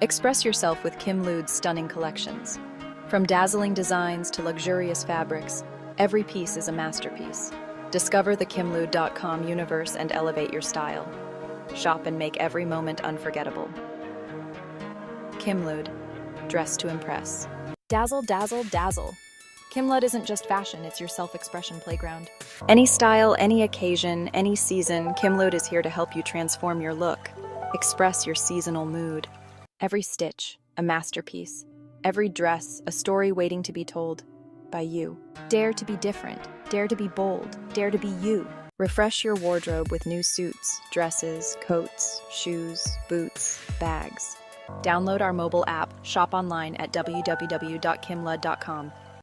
Express yourself with Kimlud's stunning collections. From dazzling designs to luxurious fabrics, every piece is a masterpiece. Discover the kimlud.com universe and elevate your style. Shop and make every moment unforgettable. Kimlud, dress to impress. Dazzle, dazzle, dazzle. Kim Kimlud isn't just fashion, it's your self expression playground. Any style, any occasion, any season, Kim Kimlud is here to help you transform your look, express your seasonal mood. Every stitch, a masterpiece. Every dress, a story waiting to be told by you. Dare to be different, dare to be bold, dare to be you. Refresh your wardrobe with new suits, dresses, coats, shoes, boots, bags. Download our mobile app, shop online at www.kimlud.com.